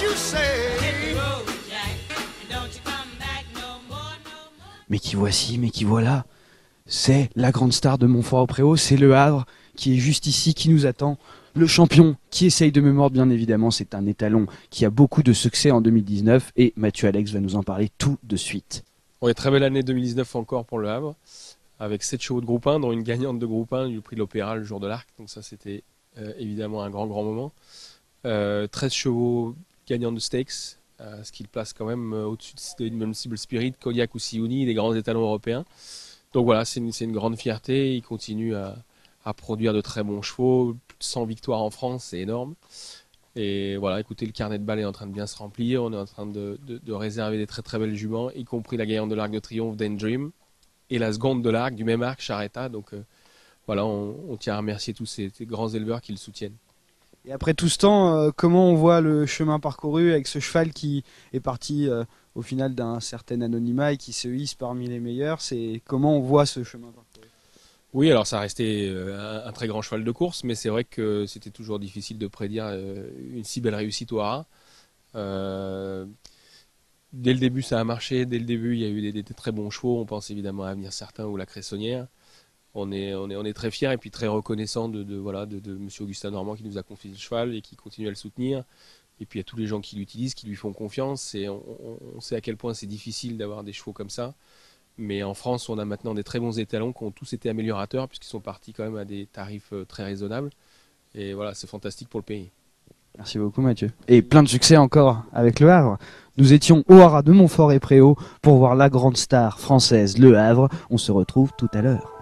what you say? Mais qui voici, mais qui voilà? C'est la grande star de Montfort-au-Préau, c'est Le Havre qui est juste ici, qui nous attend. Le champion qui essaye de me mordre, bien évidemment, c'est un étalon qui a beaucoup de succès en 2019 et Mathieu Alex va nous en parler tout de suite. Oui, très belle année 2019 encore pour Le Havre, avec 7 chevaux de groupe 1, dont une gagnante de groupe 1 du prix de l'Opéra le jour de l'Arc. Donc ça, c'était euh, évidemment un grand, grand moment. Euh, 13 chevaux gagnants de stakes, euh, ce qui le place quand même euh, au-dessus de Invincible Spirit, Kodiak ou Siouni, des grands étalons européens. Donc voilà, c'est une, grande fierté. Il continue à, produire de très bons chevaux. 100 victoires en France, c'est énorme. Et voilà, écoutez, le carnet de balles est en train de bien se remplir. On est en train de, réserver des très très belles juments, y compris la gagnante de l'Arc de Triomphe, Dream, et la seconde de l'Arc du même arc, Charetta. Donc euh, voilà, on, on, tient à remercier tous ces, ces, grands éleveurs qui le soutiennent. Et après tout ce temps, euh, comment on voit le chemin parcouru avec ce cheval qui est parti euh, au final d'un certain anonymat et qui se hisse parmi les meilleurs? C'est comment on voit ce chemin parcouru? Oui, alors ça restait un, un, très grand cheval de course, mais c'est vrai que c'était toujours difficile de prédire euh, une si belle réussite au haras. Euh, dès le début, ça a marché. Dès le début, il y a eu des très bons chevaux. On pense évidemment à Avenir Certain ou la Cressonnière. On est, très fiers et puis très reconnaissant de, de voilà, de, Monsieur Augustin Normand qui nous a confié le cheval et qui continue à le soutenir. Et puis a tous les gens qui l'utilisent, qui lui font confiance. Et on, on sait à quel point c'est difficile d'avoir des chevaux comme ça. Mais en France, on a maintenant des très bons étalons qui ont tous été améliorateurs puisqu'ils sont partis quand même à des tarifs euh, très raisonnables. Et voilà, c'est fantastique pour le pays. Merci beaucoup Mathieu. Et plein de succès encore avec Le Havre. Nous étions au Haras de Montfort et Préau pour voir la grande star française Le Havre. On se retrouve tout à l'heure.